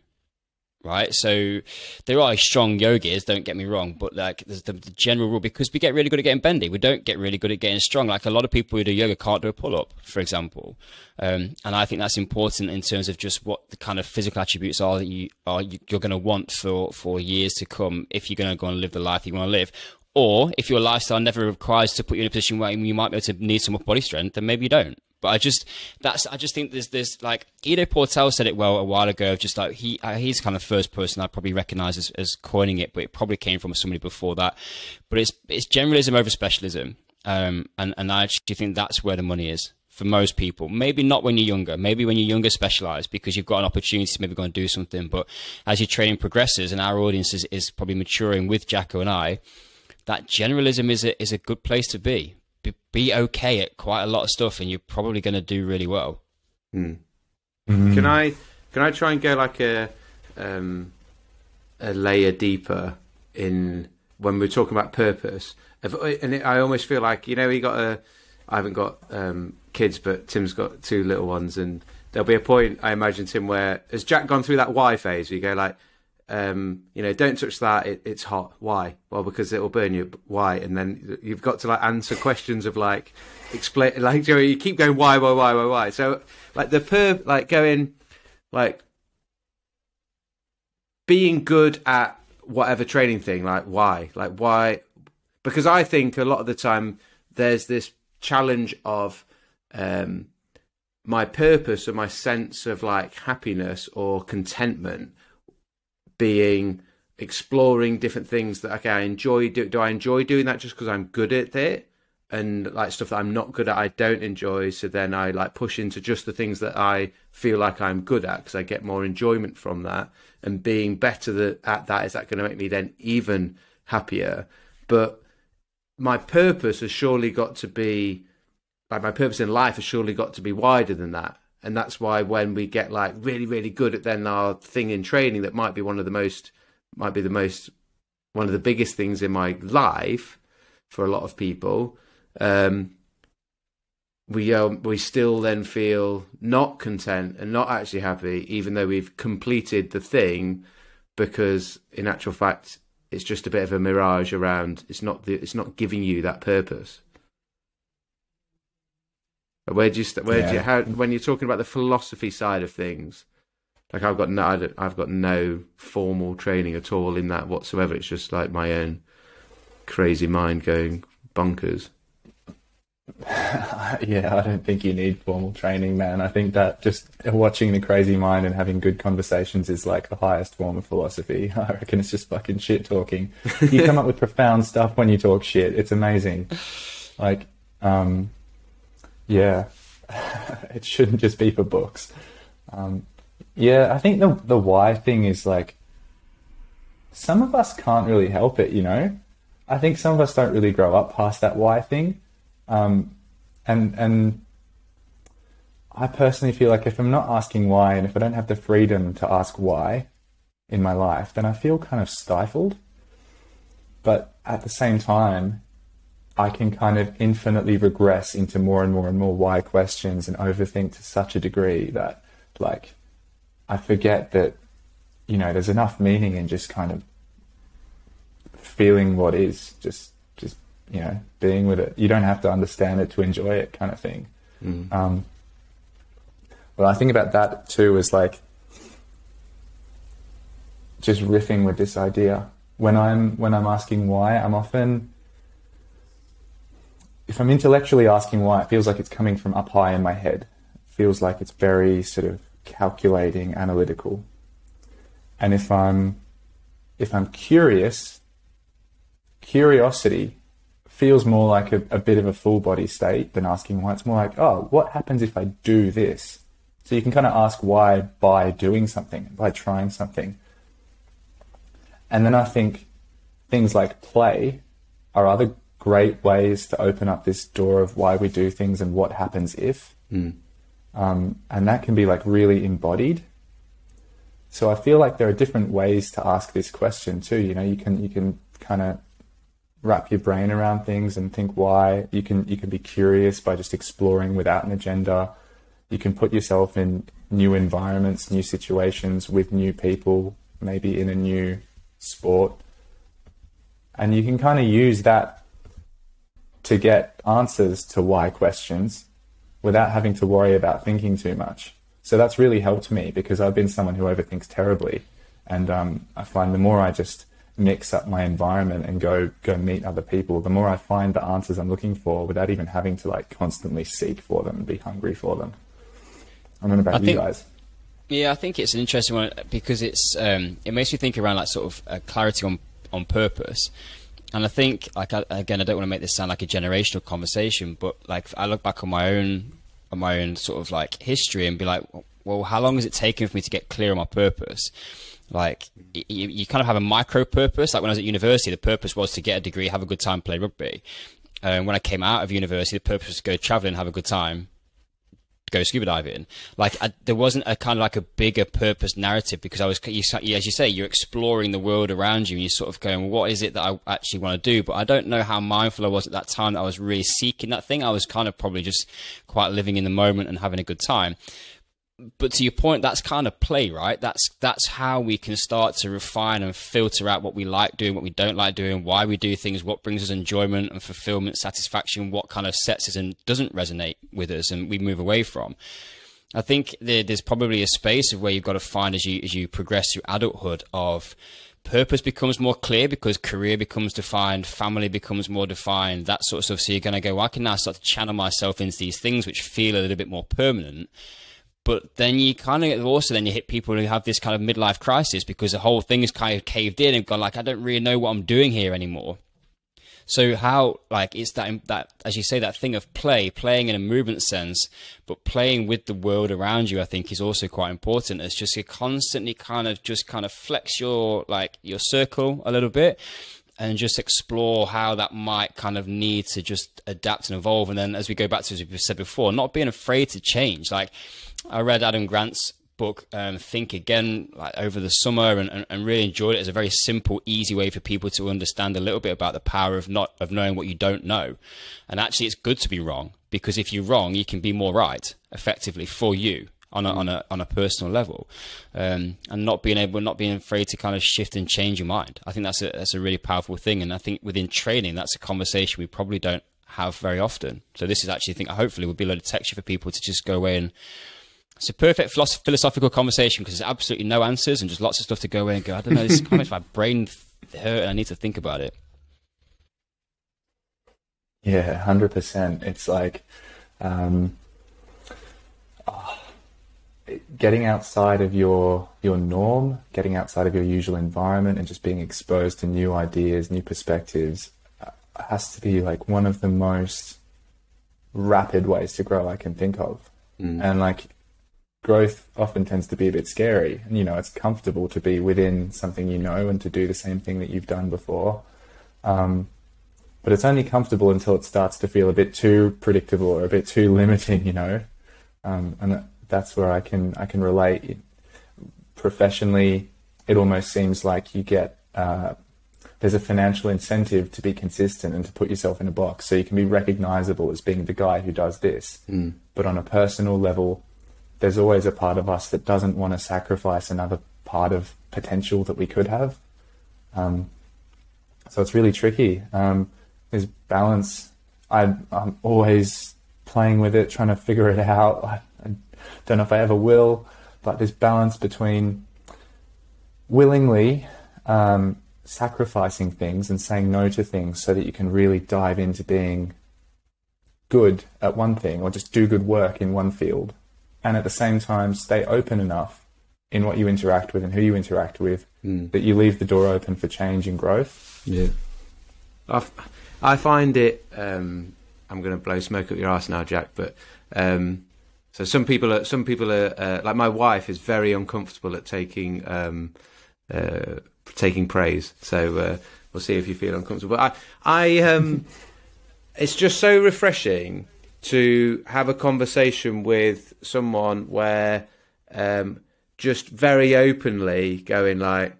right? So there are strong yogis, don't get me wrong, but like the, the, general rule because we get really good at getting bendy, we don't get really good at getting strong. Like a lot of people who do yoga can't do a pull up, for example, um, and I think that's important in terms of just what the kind of physical attributes are that you are you're going to want for for years to come if you're going to go and live the life you want to live. Or if your lifestyle never requires to put you in a position where you might be able to need some more body strength, then maybe you don't. But I just that's I just think there's there's like Ido Portal said it well a while ago. of Just like he uh, he's kind of first person I probably recognise as, as coining it, but it probably came from somebody before that. But it's it's generalism over specialism, um, and and I actually think that's where the money is for most people. Maybe not when you're younger. Maybe when you're younger, specialize because you've got an opportunity to maybe go and do something. But as your training progresses and our audience is, is probably maturing with Jacko and I, that generalism is a is a good place to be. Be, be okay at quite a lot of stuff, and you're probably going to do really well. Mm. Can I can I try and go like a um, a layer deeper in when we're talking about purpose? If, and it, I almost feel like you know you got a. I haven't got um, kids, but Tim's got two little ones, and there'll be a point I imagine Tim where has Jack gone through that why phase? Where you go like, um, you know, don't touch that. It, it's hot. Why? Well, because it will burn you. Why? And then you've got to like answer questions of like explain. Like you, know, you keep going why, why, why, why, why. So like the per like going like being good at whatever training thing. Like why? Like why? Because I think a lot of the time there's this challenge of um, my purpose or my sense of like happiness or contentment being exploring different things that okay I enjoy do do I enjoy doing that just because I'm good at it? And like stuff that I'm not good at I don't enjoy so then I like push into just the things that I feel like I'm good at because I get more enjoyment from that. And being better at that is that going to make me then even happier. But my purpose has surely got to be like my purpose in life has surely got to be wider than that and that's why when we get like really really good at then our thing in training that might be one of the most might be the most one of the biggest things in my life for a lot of people um, we um, we still then feel not content and not actually happy even though we've completed the thing because in actual fact it's just a bit of a mirage around it's not the, it's not giving you that purpose where do you where yeah. do you how when you're talking about the philosophy side of things? Like I've got no I've got no formal training at all in that whatsoever. It's just like my own crazy mind going bonkers. [LAUGHS] yeah, I don't think you need formal training, man. I think that just watching the crazy mind and having good conversations is like the highest form of philosophy. [LAUGHS] I reckon it's just fucking shit talking. You come up with [LAUGHS] profound stuff when you talk shit. It's amazing. Like, um, yeah, [LAUGHS] it shouldn't just be for books. Um, yeah, I think the the why thing is like some of us can't really help it, you know. I think some of us don't really grow up past that why thing, um, and and I personally feel like if I'm not asking why, and if I don't have the freedom to ask why in my life, then I feel kind of stifled. But at the same time, I can kind of infinitely regress into more and more and more why questions and overthink to such a degree that like I forget that you know there's enough meaning in just kind of feeling what is just just you know being with it. You don't have to understand it to enjoy it kind of thing. Mm. um, well I think about that too is like just riffing with this idea. When I'm when I'm asking why I'm often if I'm intellectually asking why, it feels like it's coming from up high in my head. It feels like it's very sort of calculating, analytical. And if I'm if I'm curious, curiosity feels more like a, a bit of a full body state than asking why. It's more like, oh, what happens if I do this? So you can kind of ask why by doing something, by trying something. And then I think things like play are other great ways to open up this door of why we do things and what happens if. Mm. Um, and that can be like really embodied. So I feel like there are different ways to ask this question too. You know, you can you can kind of wrap your brain around things and think why. You can you can be curious by just exploring without an agenda. You can put yourself in new environments, new situations with new people, maybe in a new sport. And you can kind of use that to get answers to why questions without having to worry about thinking too much. So that's really helped me because I've been someone who overthinks terribly. And um, I find the more I just mix up my environment and go go meet other people, the more I find the answers I'm looking for without even having to like constantly seek for them and be hungry for them. I don't know about I you think, guys. Yeah, I think it's an interesting one because it's um, it makes me think around like sort of uh, clarity on on purpose. And I think, like, I, again, I don't want to make this sound like a generational conversation, but like, I look back on my own, on my own sort of like history and be like, well, how long has it taken for me to get clear on my purpose? Like you, you kind of have a micro purpose. Like when I was at university, the purpose was to get a degree, have a good time, play rugby. And when I came out of university, the purpose was to go and have a good time, go scuba diving. Like I, there wasn't a kind of like a bigger purpose narrative because I was, you, as you say, you're exploring the world around you and you're sort of going, what is it that I actually want to do? But I don't know how mindful I was at that time that I was really seeking that thing. I was kind of probably just quite living in the moment and having a good time but to your point, that's kind of play, right? That's that's how we can start to refine and filter out what we like doing, what we don't like doing, why we do things, what brings us enjoyment and fulfillment, satisfaction, what kind of sets us and doesn't resonate with us, and we move away from. I think there's probably a space of where you've got to find as you as you progress through adulthood of purpose becomes more clear because career becomes defined, family becomes more defined, that sort of stuff. So you're going to go, well, I can now start to channel myself into these things which feel a little bit more permanent but then you kind of also then you hit people who have this kind of midlife crisis because the whole thing is kind of caved in and gone like I don't really know what I'm doing here anymore. So how like it's that that as you say that thing of play, playing in a movement sense, but playing with the world around you, I think is also quite important. It's just you constantly kind of just kind of flex your like your circle a little bit and just explore how that might kind of need to just adapt and evolve. And then as we go back to as we said before, not being afraid to change. Like I read Adam Grant's book, um, Think Again, like over the summer, and, and, and, really enjoyed it. It's a very simple, easy way for people to understand a little bit about the power of not of knowing what you don't know. And actually, it's good to be wrong because if you're wrong, you can be more right effectively for you on a on a on a personal level, um, and not being able, not being afraid to kind of shift and change your mind. I think that's a that's a really powerful thing, and I think within training, that's a conversation we probably don't have very often. So this is actually, I think, hopefully, would be a lot of texture for people to just go away and it's a perfect philosophical conversation because there's absolutely no answers and just lots of stuff to go away and go, I don't know, this is kind of my [LAUGHS] brain hurt and I need to think about it. Yeah, 100%. It's like um, oh, getting outside of your, your norm, getting outside of your usual environment and just being exposed to new ideas, new perspectives uh, has to be like one of the most rapid ways to grow I can think of. Mm. And like growth often tends to be a bit scary. And, you know, it's comfortable to be within something you know and to do the same thing that you've done before. Um, but it's only comfortable until it starts to feel a bit too predictable or a bit too limiting, you know. Um, and that's where I can I can relate. Professionally, it almost seems like you get uh, there's a financial incentive to be consistent and to put yourself in a box, so you can be recognizable as being the guy who does this. Mm. But on a personal level, there's always a part of us that doesn't want to sacrifice another part of potential that we could have. Um, so it's really tricky. Um, there's balance. I, am always playing with it, trying to figure it out. I, I don't know if I ever will, but there's balance between willingly um, sacrificing things and saying no to things so that you can really dive into being good at one thing or just do good work in one field and at the same time stay open enough in what you interact with and who you interact with mm. that you leave the door open for change and growth. Yeah. I, I find it, um, I'm going to blow smoke up your ass now, Jack, but um, so some people are, some people are, uh, like my wife is very uncomfortable at taking, um, uh, taking praise. So uh, we'll see if you feel uncomfortable. But I, I, um, [LAUGHS] it's just so refreshing to have a conversation with someone where um, just very openly going like,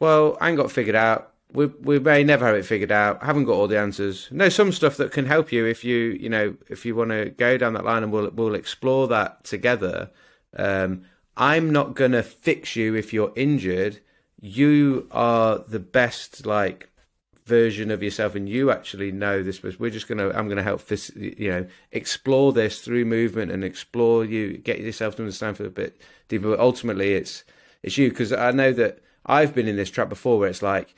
well, I ain't got figured out. We we may never have it figured out. I Haven't got all the answers. No, some stuff that can help you if you you know if you want to go down that line, and we'll we'll explore that together. Um, I'm not gonna fix you if you're injured. You are the best like version of yourself and you actually know this we're just going to i'm going to help this you know explore this through movement and explore you get yourself to understand for a bit deeper. But ultimately it's it's you because i know that i've been in this trap before where it's like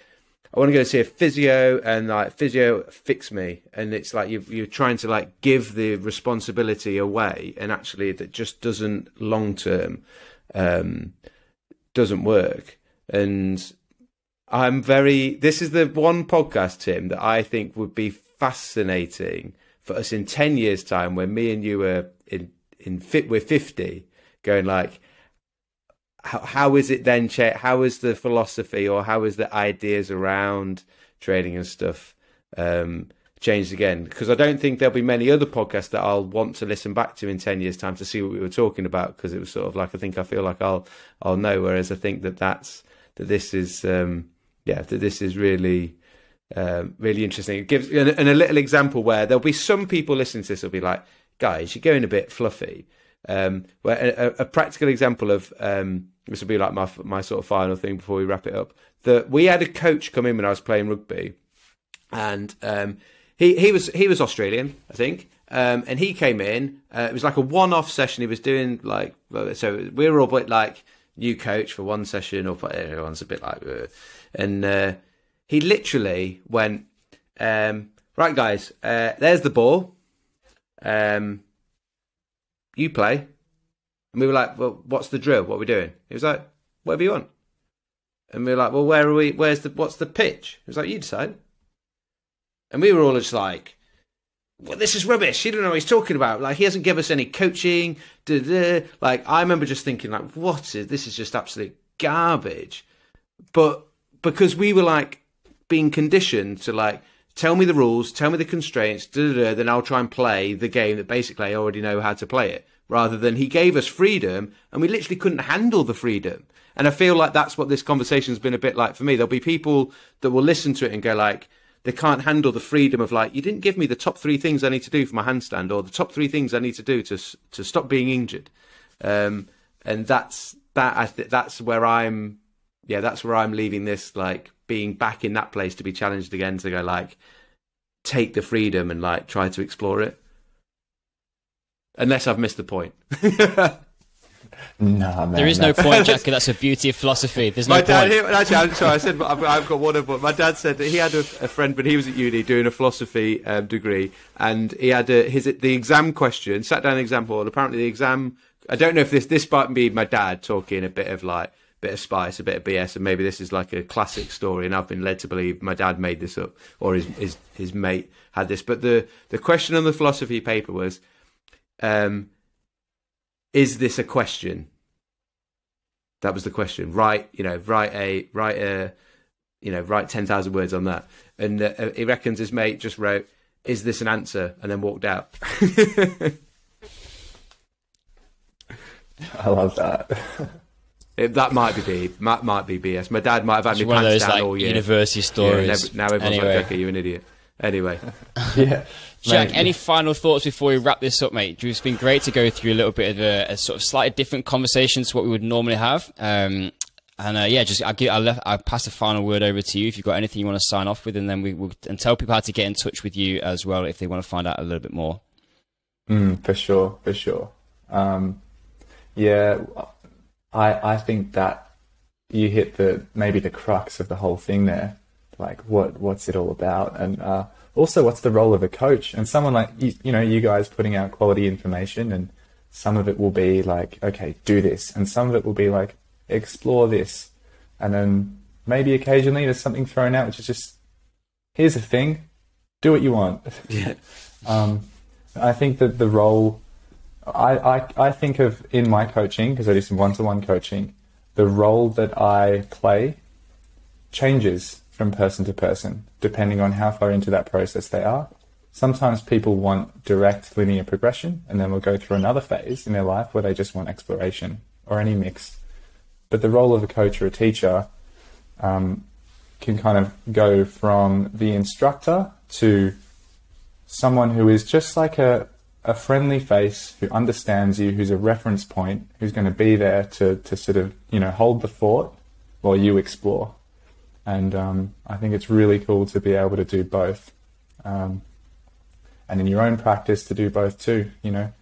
i want to go see a physio and like physio fix me. And it's like you you're trying to like give the responsibility away and actually that just doesn't long term um doesn't work. And I'm very. This is the one podcast, Tim, that I think would be fascinating for us in ten years' time, when me and you are in in fit. We're fifty, going like, how, how is it then? Cha- how is the philosophy or how is the ideas around trading and stuff um, changed again? Because I don't think there'll be many other podcasts that I'll want to listen back to in ten years' time to see what we were talking about. Because it was sort of like I think I feel like I'll I'll know. Whereas I think that that's that this is um, yeah this is really. Um, really interesting. It gives and, and a little example where there'll be some people listening to this will be like, guys, you're going a bit fluffy. Um, where a, a, practical example of um, this will be like my my sort of final thing before we wrap it up. That we had a coach come in when I was playing rugby, and um, he he was he was Australian, I think, um, and he came in. Uh, it was like a one-off session. He was doing like so we were all a bit like new coach for one session, or everyone's a bit like, uh, and uh, he literally went, um, right, guys, uh, there's the ball. Um, you play. And we were like, well, what's the drill? What are we doing? He was like, whatever you want. And we were like, well, where are we? Where's the, what's the pitch? He was like, you decide. And we were all just like, well, this is rubbish. He don't know what he's talking about. Like, he hasn't given us any coaching. Duh, duh. Like, I remember just thinking, like, what is this? Is just absolute garbage. But because we were like, being conditioned to like tell me the rules, tell me the constraints, then I'll try and play the game that basically I already know how to play it. Rather than he gave us freedom and we literally couldn't handle the freedom. And I feel like that's what this conversation's been a bit like for me. There'll be people that will listen to it and go like, they can't handle the freedom of like, you didn't give me the top three things I need to do for my handstand or the top three things I need to do to to stop being injured. Um, and that's that. I th- that's where I'm. Yeah, that's where I'm leaving this like being back in that place to be challenged again to go like take the freedom and like try to explore it. Unless I've missed the point. Nah, man. There is no point, [LAUGHS] Jackie. That's a beauty of philosophy. There's no my dad, point. He, actually, I'm sorry. I said I've, I've got one of. Them. My dad said that he had a, a friend when he was at uni doing a philosophy um, degree, and he had a, his the exam question. Sat down the exam hall. Apparently, the exam. I don't know if this this might be my dad talking a bit of like bit of spice, a bit of BS, and maybe this is like a classic story, and I've been led to believe my dad made this up or his his, his mate had this. But the the question on the philosophy paper was, um, is this a question? That was the question. Write, you know, write a write a, you know, write ten thousand words on that. And uh, he reckons his mate just wrote, "Is this an answer?" and then walked out. [LAUGHS] I love that. [LAUGHS] It, that might be might, might be BS. My dad might have had It's me one of those down like all year. university Yeah, stories. now, now everyone's Anyway. like, "Okay, you're an idiot." Anyway, [LAUGHS] yeah. Jack, Mate, any final thoughts before we wrap this up, mate? It's been great to go through a little bit of a, a sort of slightly different conversation to what we would normally have. Um, and uh, yeah, just I'll, give, I'll, left, I'll pass the final word over to you if you've got anything you want to sign off with, and then we will and tell people how to get in touch with you as well if they want to find out a little bit more. Mm, for sure, for sure. Um, yeah, I I think that you hit the maybe the crux of the whole thing there. Like, what what's it all about? And uh, also, what's the role of a coach? And someone like you, you know, you guys putting out quality information, and some of it will be like, okay, do this, and some of it will be like, explore this, and then maybe occasionally there's something thrown out which is just, here's a thing, do what you want. [LAUGHS] yeah, Um, I think that the role, I, I, I think of in my coaching, because I do some one to one coaching, the role that I play changes from person to person, depending on how far into that process they are. Sometimes people want direct linear progression, and then we'll go through another phase in their life where they just want exploration or any mix. But the role of a coach or a teacher um, can kind of go from the instructor to someone who is just like a, a friendly face who understands you, who's a reference point, who's going to be there to, to sort of, you know, hold the fort while you explore. And um, I think it's really cool to be able to do both. Um, and in your own practice to do both too, you know,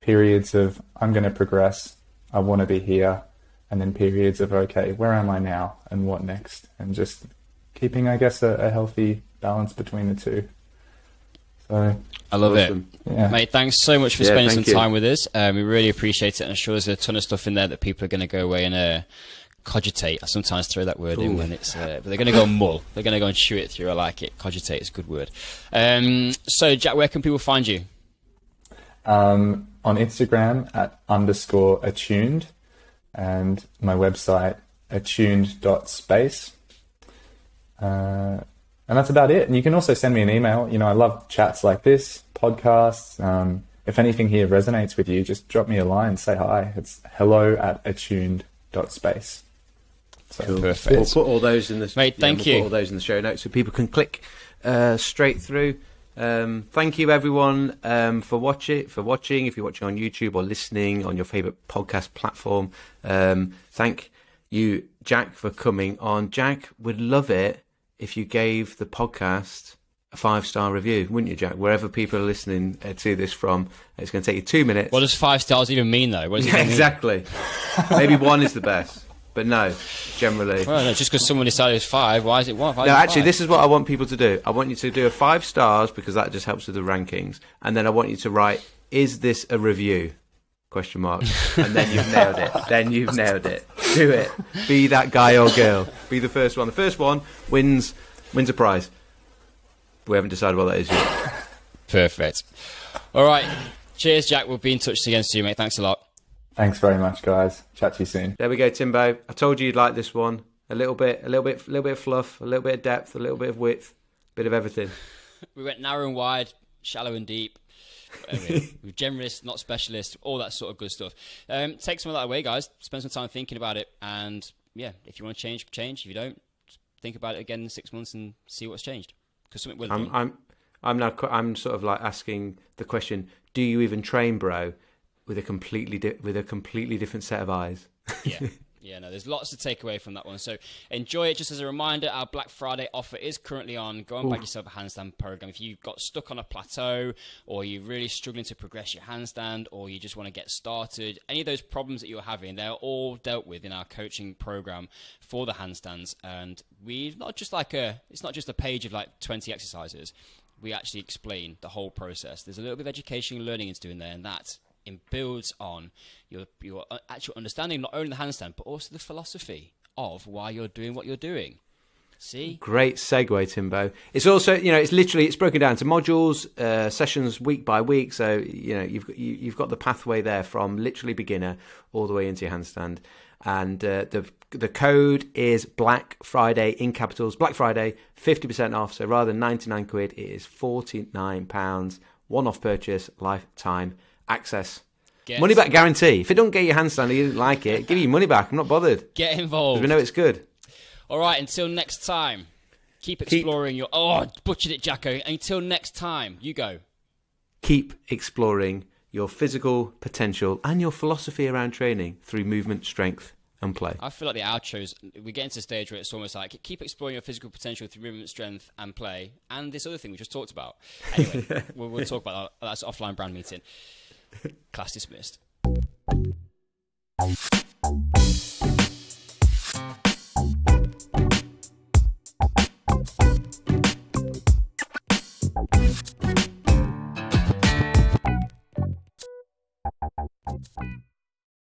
periods of I'm going to progress, I want to be here, and then periods of okay, where am I now and what next? And just keeping, I guess, a, a healthy balance between the two. So, I love Awesome. it. yeah. Mate, thanks so much for Yeah, spending some you. time with us. Um, we really appreciate it. And I'm sure there's a ton of stuff in there that people are going to go away and uh, cogitate. I sometimes throw that word in when it's, uh, but they're going to go mull. They're going to go and chew it through. I like it. Cogitate is a good word. Um, so, Jack, where can people find you? um, on Instagram at underscore attuned. and my website attuned.space. Uh, and that's about it. And you can also send me an email. You know, I love chats like this, podcasts. Um, if anything here resonates with you, just drop me a line, say hi. It's hello at attuned.space. So cool. Perfect. We'll put all those in the Mate, yeah, thank we'll you. Put all those in the show notes so people can click uh, straight through. Um, thank you everyone um, for watching. For watching, if you're watching on YouTube or listening on your favorite podcast platform, um, thank you, Jack, for coming on. Jack would love it if you gave the podcast a five star review, wouldn't you, Jack? Wherever people are listening uh, to this from, it's going to take you two minutes. What does five stars even mean, though? [LAUGHS] yeah, exactly. Maybe one is the best. But no, generally. Well, no, just because someone decided it's five, why is it one? no, actually, five? this is what I want people to do. I want you to do a five stars because that just helps with the rankings, and then I want you to write, "Is this a review?" Question mark, and then you've nailed it. Then you've nailed it. Do it. Be that guy or girl. Be the first one. The first one wins wins a prize. We haven't decided what that is yet. Perfect. All right. Cheers, Jack. We'll be in touch again soon, mate. Thanks a lot. Thanks very much, guys. Chat to you soon. There we go, Timbo. I told you you'd like this one. A little bit, a little bit, a little bit of fluff, a little bit of depth, a little bit of width, a bit of everything. [LAUGHS] we went narrow and wide, shallow and deep. Anyway, we're generalist, not specialists, all that sort of good stuff. Um, take some of that away, guys. Spend some time thinking about it, and yeah, if you want to change, change. If you don't, think about it again in six months and see what's changed. Because something will. I'm, I'm, I'm now. I'm sort of like asking the question: Do you even train, bro? with a completely di- with a completely different set of eyes. yeah. [LAUGHS] Yeah, no, there's lots to take away from that one. So enjoy it. Just as a reminder, our Black Friday offer is currently on. Go and buy yourself a handstand program. If you've got stuck on a plateau, or you're really struggling to progress your handstand, or you just want to get started, any of those problems that you're having, they're all dealt with in our coaching program for the handstands. And we've not just like a, it's not just a page of like 20 exercises. We actually explain the whole process. There's a little bit of education and learning into doing there, and that it builds on your your uh, actual understanding not only the handstand but also the philosophy of why you're doing what you're doing. See, great segue, Timbo. It's also you know it's literally it's broken down to modules, uh, sessions week by week. So you know you've you, have you have got the pathway there from literally beginner all the way into your handstand, and uh, the the code is Black Friday in capitals. Black Friday, fifty percent off. So rather than ninety nine quid, it is forty nine pounds. One off purchase, lifetime access. Get money back guarantee. If it don't get your handstand, you didn't like it, give you money back. I'm not bothered. Get involved. We know it's good. All right. Until next time, keep exploring keep, your. Oh, butchered it, Jacko. Until next time, you go. Keep exploring your physical potential and your philosophy around training through movement, strength, and play. I feel like the outros, we get into a stage where it's almost like keep exploring your physical potential through movement, strength, and play, and this other thing we just talked about. Anyway, [LAUGHS] we'll, we'll, talk about that. That's offline brand meeting. Krastismest.